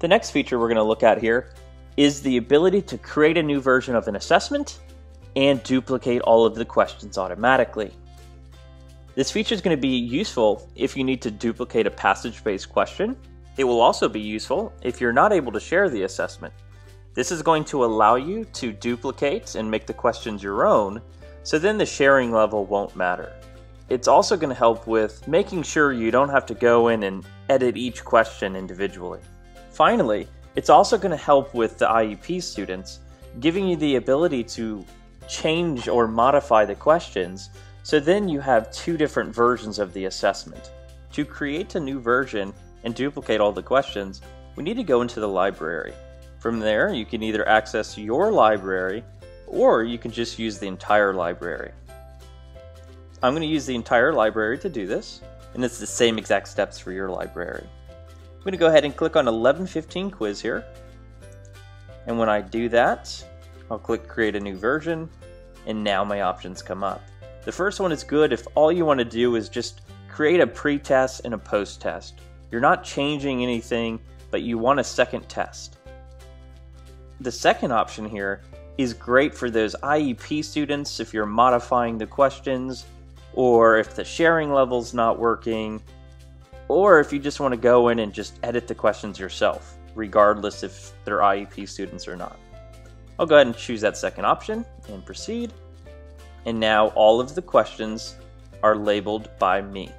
The next feature we're going to look at here is the ability to create a new version of an assessment and duplicate all of the questions automatically. This feature is going to be useful if you need to duplicate a passage-based question. It will also be useful if you're not able to share the assessment. This is going to allow you to duplicate and make the questions your own, so then the sharing level won't matter. It's also going to help with making sure you don't have to go in and edit each question individually. Finally, it's also going to help with the IEP students, giving you the ability to change or modify the questions, so then you have two different versions of the assessment. To create a new version and duplicate all the questions, we need to go into the library. From there, you can either access your library or you can just use the entire library. I'm going to use the entire library to do this, and it's the same exact steps for your library. I'm going to go ahead and click on 1115 quiz here. And when I do that, I'll click create a new version, and now my options come up. The first one is good if all you want to do is just create a pre-test and a post-test. You're not changing anything, but you want a second test. The second option here is great for those IEP students if you're modifying the questions or if the sharing level's not working, or if you just want to go in and just edit the questions yourself, regardless if they're IEP students or not. I'll go ahead and choose that second option and proceed. And now all of the questions are labeled by me.